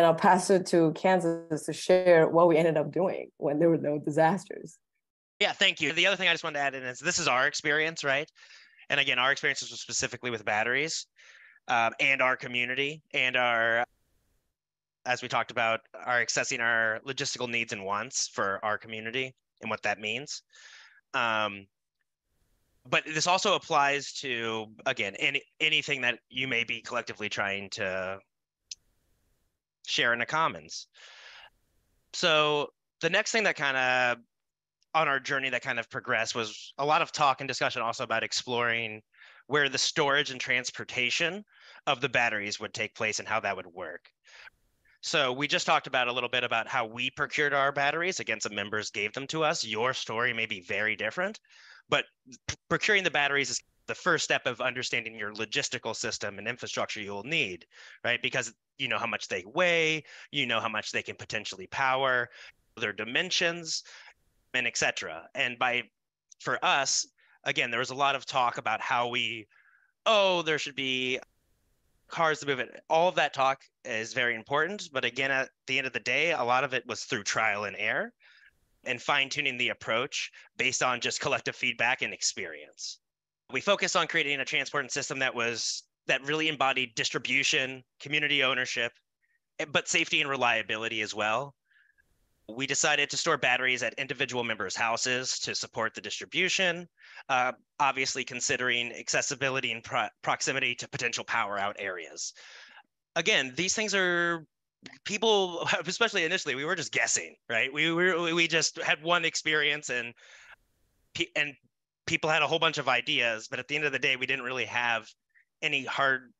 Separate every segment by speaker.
Speaker 1: and I'll pass it to Kansas to share what we ended up doing when there were no disasters.
Speaker 2: Yeah, thank you. The other thing I just wanted to add in is this is our experience, right? And again, our experiences were specifically with batteries um, and our community and our, as we talked about, our accessing our logistical needs and wants for our community and what that means. Um, but this also applies to again any anything that you may be collectively trying to share in the commons. So the next thing that kind of on our journey that kind of progressed was a lot of talk and discussion also about exploring where the storage and transportation of the batteries would take place and how that would work. So we just talked about a little bit about how we procured our batteries. Again, some members gave them to us. Your story may be very different, but procuring the batteries is the first step of understanding your logistical system and infrastructure you'll need, right? Because you know how much they weigh, you know how much they can potentially power, their dimensions, and etc. And by for us, again, there was a lot of talk about how we, oh, there should be cars to move it. All of that talk is very important, but again, at the end of the day, a lot of it was through trial and error and fine tuning the approach based on just collective feedback and experience. We focused on creating a transport system that was that really embodied distribution, community ownership, eh, but safety and reliability as well. We decided to store batteries at individual members' houses to support the distribution, uh, obviously considering accessibility and pro- proximity to potential power out areas. Again, these things are people especially initially we were just guessing right we we just had one experience and and people had a whole bunch of ideas but at the end of the day we didn't really have any hard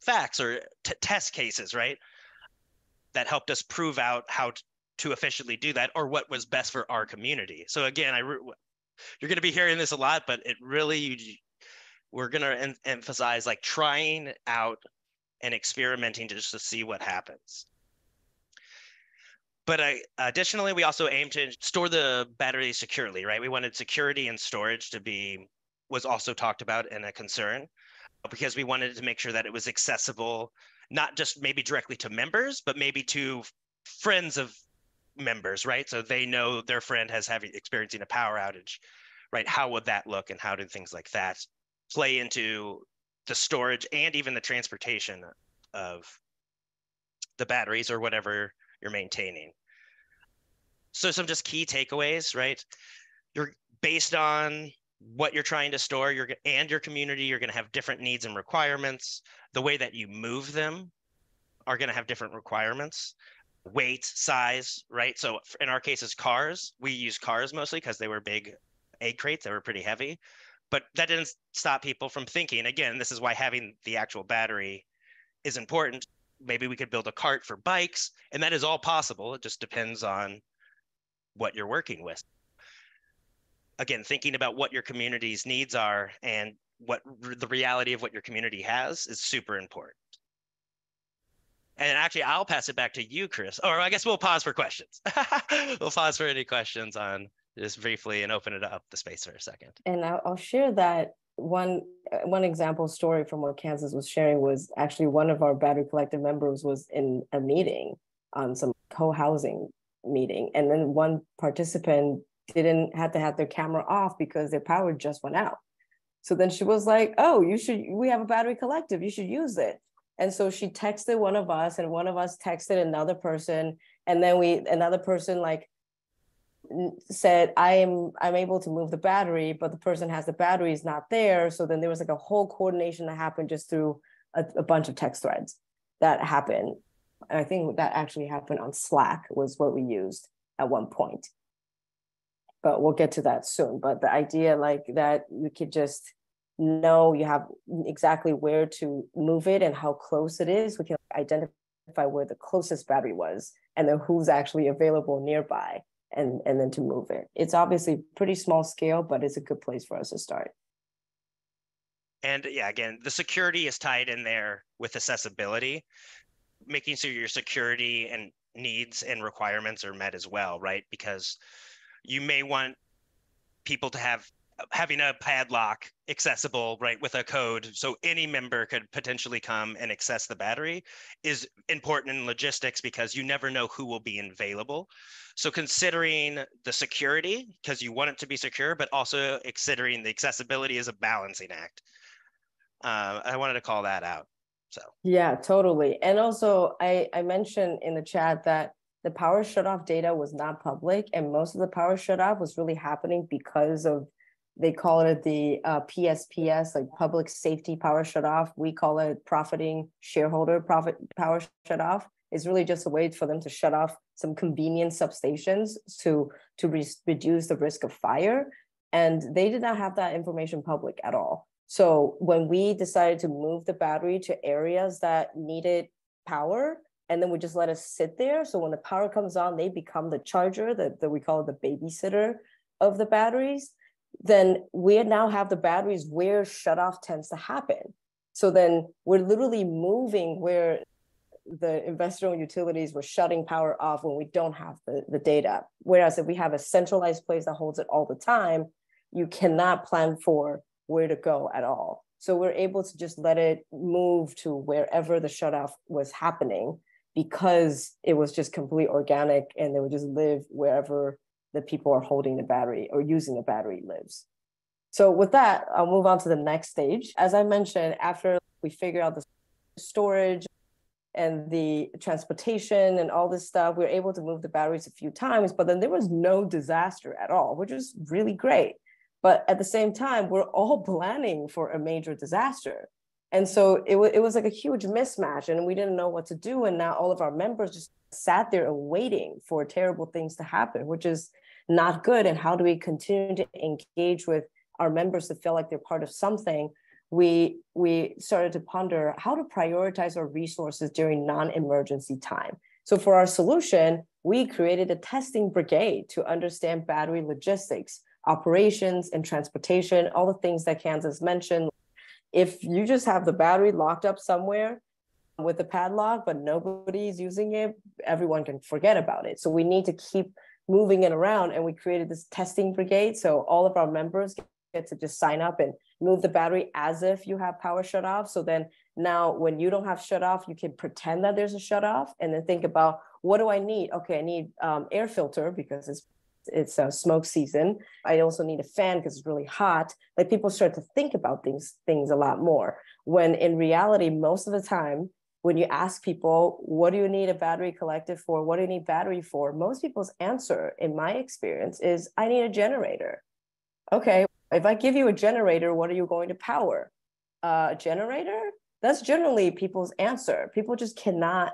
Speaker 2: facts or t- test cases right that helped us prove out how t- to efficiently do that or what was best for our community so again i re- you're going to be hearing this a lot but it really we're going to emphasize like trying out and experimenting just to see what happens. But I, additionally, we also aim to store the battery securely, right? We wanted security and storage to be was also talked about and a concern uh, because we wanted to make sure that it was accessible, not just maybe directly to members, but maybe to friends of members, right? So they know their friend has having experiencing a power outage, right? How would that look and how do things like that play into the storage and even the transportation of the batteries or whatever you're maintaining. So some just key takeaways, right? You're based on what you're trying to store you're, and your community, you're going to have different needs and requirements. The way that you move them are going to have different requirements. Weight, size, right? So in our cases, cars, we use cars mostly because they were big egg crates, they were pretty heavy but that didn't stop people from thinking again this is why having the actual battery is important maybe we could build a cart for bikes and that is all possible. It just depends on what you're working with. Again thinking about what your community's needs are and what the reality of what your community has is super important. And actually i'll pass it back to you chris. Or i guess we'll pause for questions. We'll pause for any questions on just briefly and open it up the space for a second.
Speaker 1: And I'll, I'll share that one uh, one example story from what Kansas was sharing was actually one of our battery collective members was in a meeting on some co-housing meeting. And then one participant didn't have to have their camera off because their power just went out. So then she was like oh you should we have a battery collective. You should use it. And so she texted one of us and one of us texted another person. And then we another person like said i am i'm able to move the battery but the person has the battery is not there. So then there was like a whole coordination that happened just through a, a bunch of text threads that happened. And i think that actually happened on slack was what we used at one point. But we'll get to that soon. But the idea like that we could just know you have exactly where to move it and how close it is. We can identify where the closest battery was and then who's actually available nearby and and then to move it. It's obviously pretty small scale, but it's a good place for us to start.
Speaker 2: And yeah, again, the security is tied in there with accessibility, making sure your security and needs and requirements are met as well, right? Because you may want people to have having a padlock accessible right with a code so any member could potentially come and access the battery is important in logistics because you never know who will be available. So considering the security because you want it to be secure but also considering the accessibility is a balancing act. Uh, i wanted to call that out so.
Speaker 1: Yeah totally. And also i i mentioned in the chat that the power shutoff data was not public and most of the power shutoff was really happening because of they call it the uh, PSPS, like public safety power shut off. We call it profiting shareholder profit power shut off. It's really just a way for them to shut off some convenient substations to to re- reduce the risk of fire. And they did not have that information public at all. So when we decided to move the battery to areas that needed power, and then we just let it sit there. So when the power comes on, they become the charger that, that we call the babysitter of the batteries then we now have the batteries where shutoff tends to happen. So then we're literally moving where the investor-owned utilities were shutting power off when we don't have the, the data. Whereas if we have a centralized place that holds it all the time, you cannot plan for where to go at all. So we're able to just let it move to wherever the shutoff was happening because it was just completely organic and they would just live wherever the people are holding the battery or using the battery lives. So with that, I'll move on to the next stage. As I mentioned, after we figure out the storage and the transportation and all this stuff, we were able to move the batteries a few times, but then there was no disaster at all, which is really great. But at the same time, we're all planning for a major disaster. And so it, w- it was like a huge mismatch, and we didn't know what to do. And now all of our members just sat there waiting for terrible things to happen, which is not good and how do we continue to engage with our members to feel like they're part of something? We we started to ponder how to prioritize our resources during non-emergency time. So for our solution we created a testing brigade to understand battery logistics operations and transportation all the things that kansas mentioned. If you just have the battery locked up somewhere with a padlock but nobody's using it everyone can forget about it. So we need to keep moving it around and we created this testing brigade. So all of our members get to just sign up and move the battery as if you have power shut off. So then now when you don't have shut off you can pretend that there's a shut off and then think about what do i need? Okay i need um, air filter because it's it's a smoke season. I also need a fan because it's really hot. Like people start to think about things things a lot more when in reality most of the time when you ask people, what do you need a battery collective for? What do you need battery for? Most people's answer, in my experience, is I need a generator. Okay, if I give you a generator, what are you going to power? Uh, a generator? That's generally people's answer. People just cannot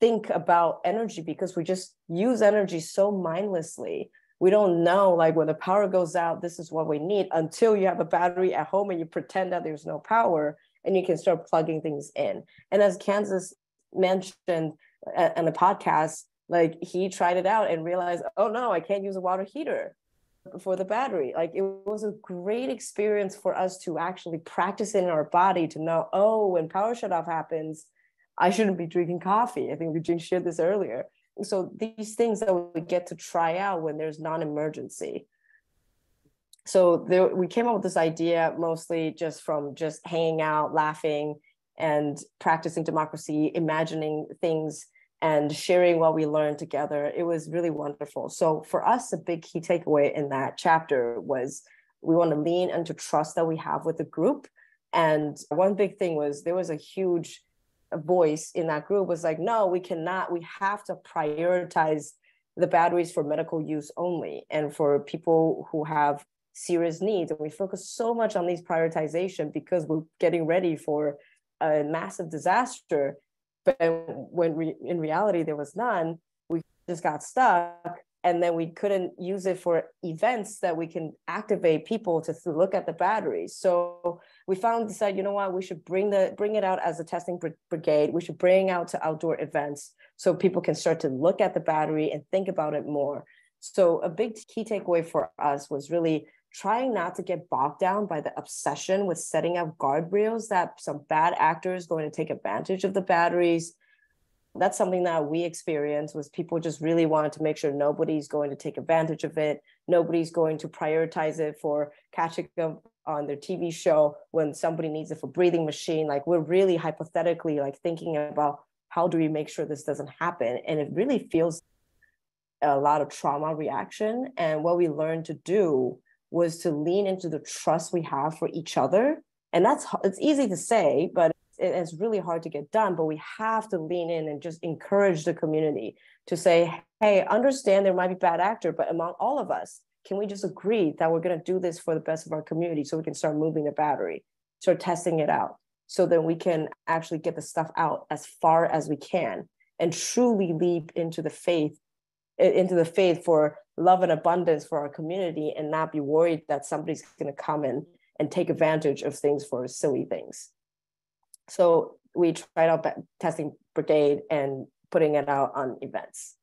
Speaker 1: think about energy because we just use energy so mindlessly. We don't know, like when the power goes out, this is what we need until you have a battery at home and you pretend that there's no power and you can start plugging things in. And as Kansas mentioned uh, on the podcast, like he tried it out and realized, oh no, I can't use a water heater for the battery. Like it was a great experience for us to actually practice in our body to know, oh, when power shut off happens, I shouldn't be drinking coffee. I think we shared this earlier. So these things that we get to try out when there's non-emergency so there, we came up with this idea mostly just from just hanging out, laughing, and practicing democracy, imagining things and sharing what we learned together. It was really wonderful. So for us, a big key takeaway in that chapter was we want to lean into trust that we have with the group. And one big thing was there was a huge voice in that group was like, no, we cannot, we have to prioritize the batteries for medical use only and for people who have serious needs. And we focus so much on these prioritization because we're getting ready for a massive disaster. But when we, in reality there was none, we just got stuck and then we couldn't use it for events that we can activate people to, look at the batteries. So we found decided, you know what, we should bring the bring it out as a testing brigade. We should bring out to outdoor events so people can start to look at the battery and think about it more. So a big key takeaway for us was really trying not to get bogged down by the obsession with setting up guardrails that some bad actors going to take advantage of the batteries that's something that we experienced was people just really wanted to make sure nobody's going to take advantage of it Nobody's going to prioritize it for catching up on their TV show when somebody needs it for breathing machine. Like we're really hypothetically like thinking about how do we make sure this doesn't happen? And it really feels a lot of trauma reaction. And what we learned to do was to lean into the trust we have for each other. And that's it's easy to say, but it's really hard to get done. But we have to lean in and just encourage the community to say, hey, understand there might be bad actor, but among all of us, can we just agree that we're going to do this for the best of our community so we can start moving the battery, start testing it out, so then we can actually get the stuff out as far as we can and truly leap into the faith into the faith for love and abundance for our community and not be worried that somebody's going to come in and take advantage of things for silly things. So we tried out testing brigade and putting it out on events.